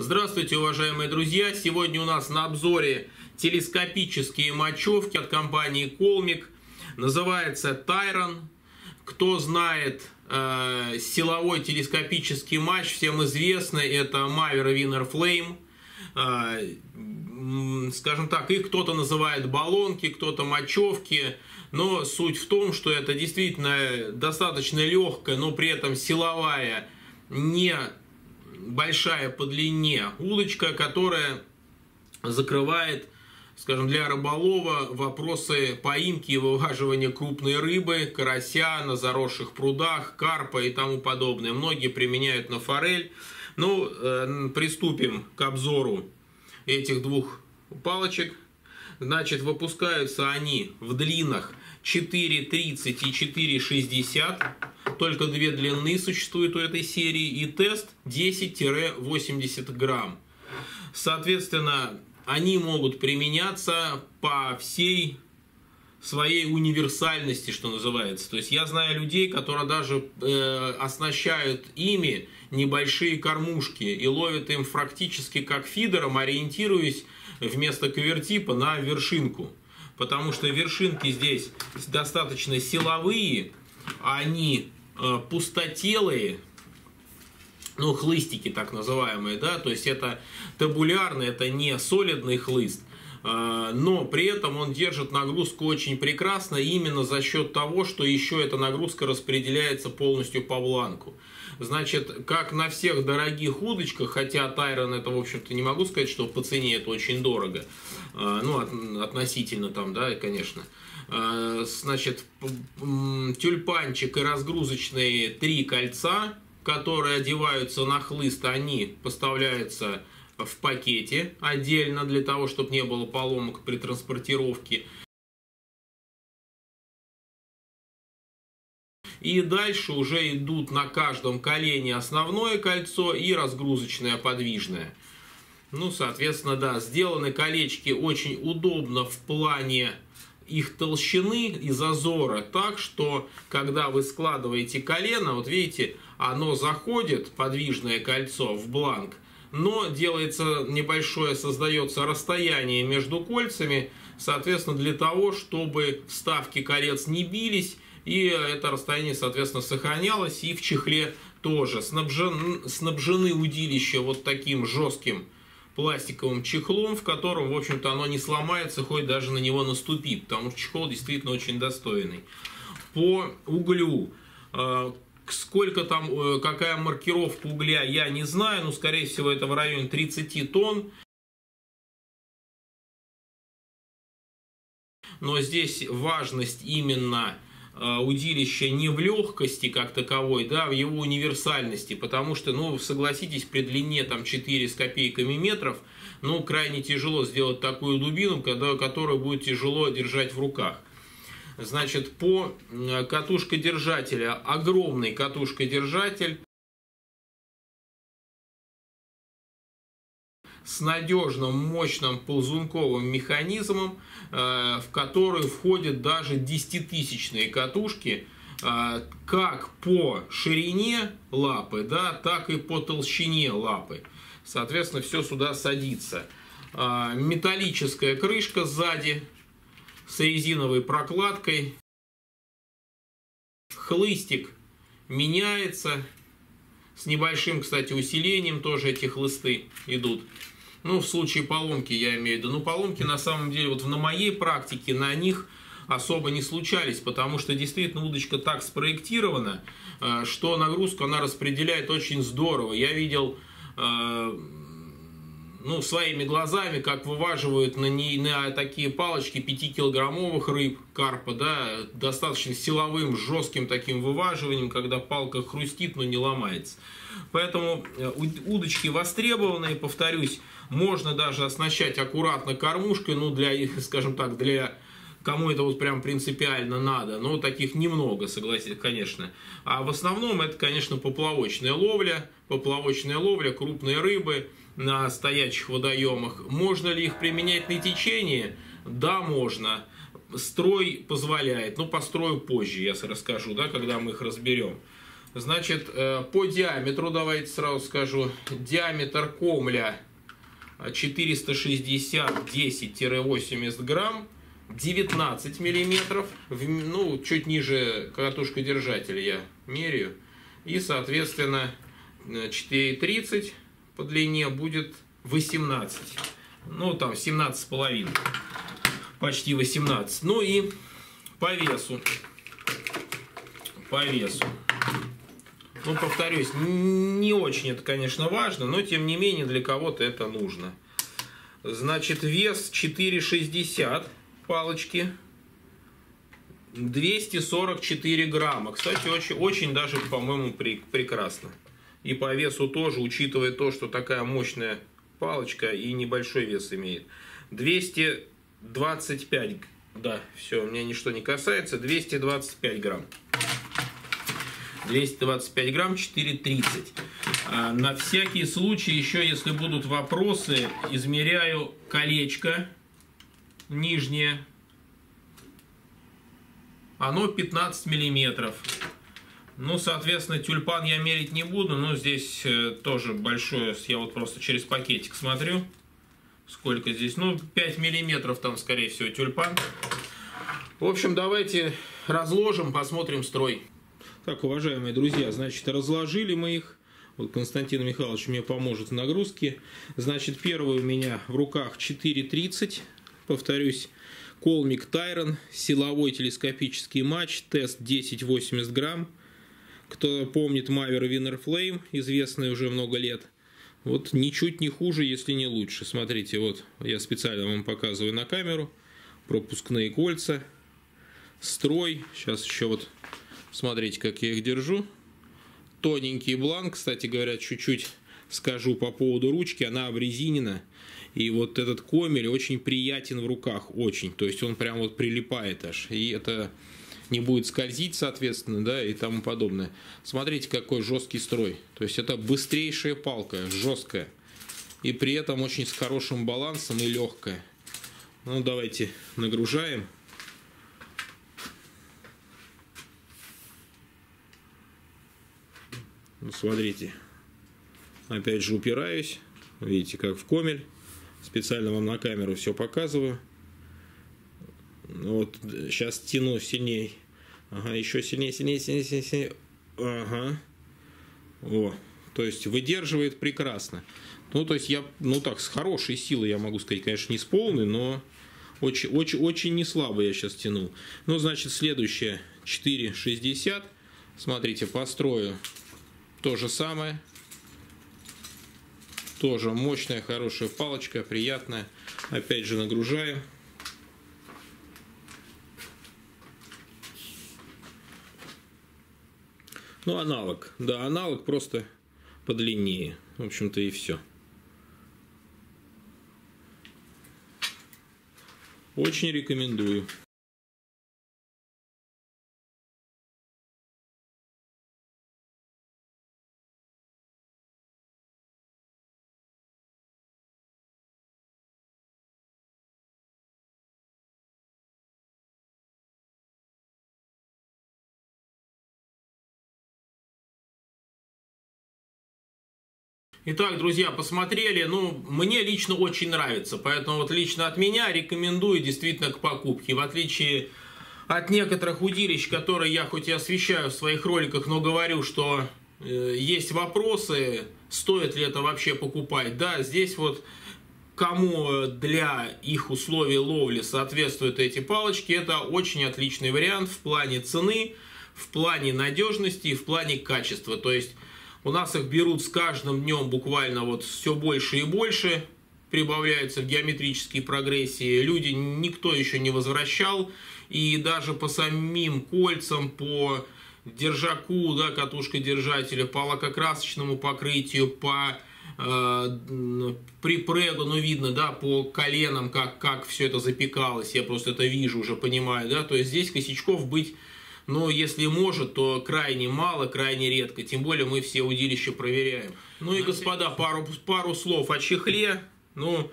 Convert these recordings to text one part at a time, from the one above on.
Здравствуйте, уважаемые друзья! Сегодня у нас на обзоре телескопические мочевки от компании Колмик. Называется Тайрон. Кто знает э, силовой телескопический матч, всем известно, это Winner Flame. Э, скажем так, их кто-то называет баллонки, кто-то мочевки. Но суть в том, что это действительно достаточно легкая, но при этом силовая, не большая по длине удочка, которая закрывает, скажем, для рыболова вопросы поимки и вываживания крупной рыбы, карася на заросших прудах, карпа и тому подобное. Многие применяют на форель. Ну, э, приступим к обзору этих двух палочек. Значит, выпускаются они в длинах 4,30 и 4,60 только две длины существуют у этой серии, и тест 10-80 грамм. Соответственно, они могут применяться по всей своей универсальности, что называется. То есть я знаю людей, которые даже э, оснащают ими небольшие кормушки и ловят им практически как фидером, ориентируясь вместо кавертипа на вершинку. Потому что вершинки здесь достаточно силовые, они Э, пустотелые, ну, хлыстики так называемые, да, то есть это табулярный, это не солидный хлыст, но при этом он держит нагрузку очень прекрасно именно за счет того, что еще эта нагрузка распределяется полностью по бланку. Значит, как на всех дорогих удочках, хотя Тайрон это, в общем-то, не могу сказать, что по цене это очень дорого, э, ну, относительно там, да, конечно, Э, значит, тюльпанчик и разгрузочные три кольца, которые одеваются на хлыст, они поставляются в пакете отдельно для того, чтобы не было поломок при транспортировке. И дальше уже идут на каждом колене основное кольцо и разгрузочное подвижное. Ну, соответственно, да, сделаны колечки очень удобно в плане их толщины и зазора так, что когда вы складываете колено, вот видите, оно заходит, подвижное кольцо, в бланк, но делается небольшое, создается расстояние между кольцами, соответственно, для того, чтобы вставки колец не бились, и это расстояние, соответственно, сохранялось, и в чехле тоже. Снабжен, снабжены удилища вот таким жестким пластиковым чехлом, в котором, в общем-то, оно не сломается, хоть даже на него наступит, потому что чехол действительно очень достойный. По углю, э, сколько там, э, какая маркировка угля, я не знаю, но, скорее всего, это в районе 30 тонн. Но здесь важность именно Э, удилища не в легкости как таковой, да, в его универсальности, потому что, ну, согласитесь, при длине там 4 с копейками метров, ну, крайне тяжело сделать такую дубину, когда, которую будет тяжело держать в руках. Значит, по катушкодержателя, огромный катушкодержатель, с надежным, мощным ползунковым механизмом, э, в который входят даже 10-тысячные катушки, э, как по ширине лапы, да, так и по толщине лапы. Соответственно, все сюда садится. Э, металлическая крышка сзади с резиновой прокладкой. Хлыстик меняется. С небольшим, кстати, усилением тоже эти хлысты идут. Ну, в случае поломки я имею в виду. Ну, поломки на самом деле, вот на моей практике на них особо не случались, потому что действительно удочка так спроектирована, э, что нагрузку она распределяет очень здорово. Я видел э, ну, своими глазами, как вываживают на, не, на такие палочки 5-килограммовых рыб, карпа, да, достаточно силовым, жестким таким вываживанием, когда палка хрустит, но не ломается. Поэтому э, удочки востребованные, повторюсь, можно даже оснащать аккуратно кормушкой, ну, для, скажем так, для кому это вот прям принципиально надо, но таких немного, согласитесь, конечно. А в основном это, конечно, поплавочная ловля, поплавочная ловля, крупные рыбы на стоячих водоемах. Можно ли их применять на течение? Да, можно. Строй позволяет, но построю позже, я расскажу, да, когда мы их разберем. Значит, э, по диаметру, давайте сразу скажу, диаметр комля 460-10-80 грамм, 19 миллиметров, ну, чуть ниже катушка держателя я меряю, и, соответственно, 4,30 по длине будет 18, ну, там, 17 с половиной, почти 18, ну и по весу, по весу. Ну, повторюсь, не очень это, конечно, важно, но тем не менее для кого-то это нужно. Значит, вес 4,60 палочки. 244 грамма. Кстати, очень, очень даже, по-моему, при, прекрасно. И по весу тоже, учитывая то, что такая мощная палочка и небольшой вес имеет. 225, да, все, меня ничто не касается, 225 грамм. 225 грамм 4,30. А, на всякий случай, еще если будут вопросы, измеряю колечко нижнее. Оно 15 миллиметров. Ну, соответственно, тюльпан я мерить не буду, но здесь э, тоже большое, я вот просто через пакетик смотрю, сколько здесь, ну, 5 миллиметров там, скорее всего, тюльпан. В общем, давайте разложим, посмотрим строй. Так, уважаемые друзья, значит, разложили мы их. Вот Константин Михайлович мне поможет в нагрузке. Значит, первый у меня в руках 4.30. Повторюсь, Колмик Тайрон, силовой телескопический матч, тест 10-80 грамм. Кто помнит Мавер Winner Flame, известный уже много лет. Вот ничуть не хуже, если не лучше. Смотрите, вот я специально вам показываю на камеру. Пропускные кольца, строй. Сейчас еще вот Смотрите, как я их держу. Тоненький бланк, кстати говоря, чуть-чуть скажу по поводу ручки. Она обрезинена. И вот этот комель очень приятен в руках, очень. То есть он прям вот прилипает аж. И это не будет скользить, соответственно, да, и тому подобное. Смотрите, какой жесткий строй. То есть это быстрейшая палка, жесткая. И при этом очень с хорошим балансом и легкая. Ну, давайте нагружаем. Ну, смотрите. Опять же упираюсь. Видите, как в комель. Специально вам на камеру все показываю. Вот сейчас тяну сильнее. Ага, еще сильнее, сильнее, сильнее, сильнее, сильнее. Ага. О, то есть выдерживает прекрасно. Ну, то есть я, ну так, с хорошей силой, я могу сказать, конечно, не с полной, но очень, очень, очень не слабо я сейчас тянул. Ну, значит, следующее 4,60. Смотрите, построю то же самое. Тоже мощная, хорошая палочка, приятная. Опять же нагружаем. Ну, аналог. Да, аналог просто подлиннее. В общем-то и все. Очень рекомендую. Итак, друзья, посмотрели. Ну, мне лично очень нравится. Поэтому вот лично от меня рекомендую действительно к покупке. В отличие от некоторых удилищ, которые я хоть и освещаю в своих роликах, но говорю, что э, есть вопросы, стоит ли это вообще покупать. Да, здесь вот кому для их условий ловли соответствуют эти палочки, это очень отличный вариант в плане цены, в плане надежности и в плане качества. То есть у нас их берут с каждым днем буквально вот все больше и больше, прибавляются в геометрической прогрессии. Люди никто еще не возвращал. И даже по самим кольцам, по держаку, да, катушка держателя, по лакокрасочному покрытию, по э, припрегу, ну видно, да, по коленам, как, как все это запекалось, я просто это вижу, уже понимаю, да, то есть здесь косячков быть но если может, то крайне мало, крайне редко. Тем более мы все удилища проверяем. Ну и, господа, пару, пару слов о чехле. Ну,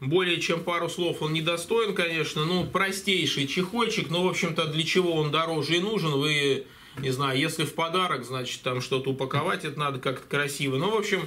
более чем пару слов он недостоин, конечно. Ну, простейший чехольчик. Но, в общем-то, для чего он дороже и нужен, вы Не знаю, если в подарок, значит, там что-то упаковать, это надо как-то красиво. Ну, в общем,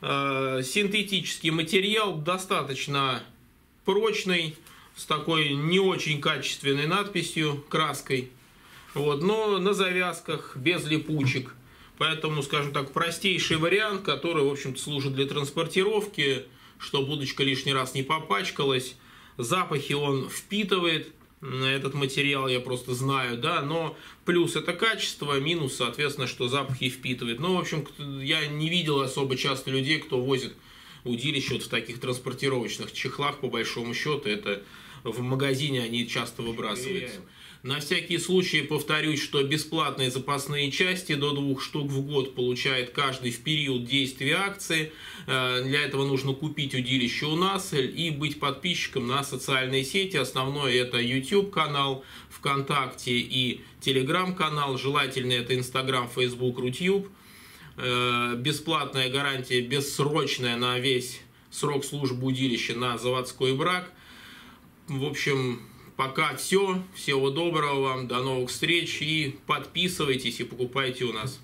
э, синтетический материал достаточно прочный, с такой не очень качественной надписью, краской. Вот, но на завязках, без липучек. Поэтому, скажем так, простейший вариант, который, в общем-то, служит для транспортировки, чтобы удочка лишний раз не попачкалась. Запахи он впитывает, этот материал я просто знаю, да, но плюс это качество, минус, соответственно, что запахи впитывает. Ну, в общем, я не видел особо часто людей, кто возит удилище вот в таких транспортировочных чехлах, по большому счету, это в магазине они часто выбрасываются. На всякий случай повторюсь, что бесплатные запасные части до двух штук в год получает каждый в период действия акции. Э, для этого нужно купить удилище у нас и быть подписчиком на социальные сети. Основное это YouTube канал, ВКонтакте и Telegram канал. Желательно это Facebook, Рутюб. Э, бесплатная гарантия, бессрочная на весь срок службы удилища на заводской брак. В общем, Пока все. Всего доброго вам. До новых встреч. И подписывайтесь и покупайте у нас.